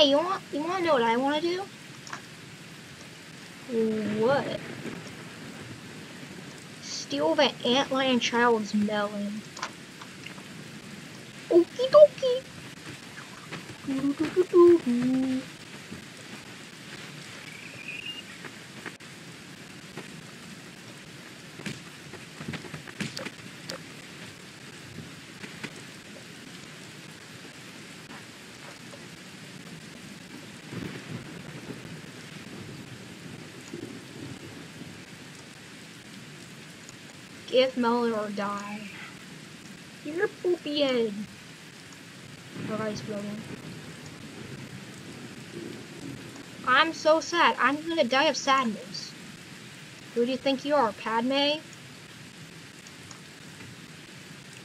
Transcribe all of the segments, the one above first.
Hey, you want you want to know what I want to do? What? Steal the antlion child's melon. Okie dokie. Doo-doo-doo-doo-doo. Melon or die. You're poopy head. Alright, Logan. I'm so sad. I'm gonna die of sadness. Who do you think you are, Padme?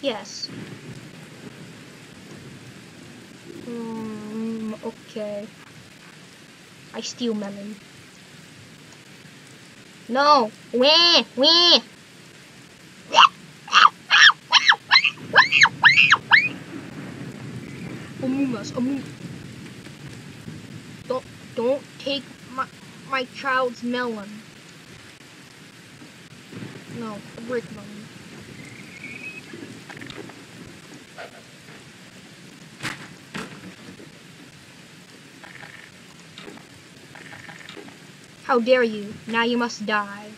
Yes. Um, okay. I steal melon. No! Wah! Wah! Among Us, Among Don't, don't take my, my child's melon. No, brick melon. How dare you? Now you must die.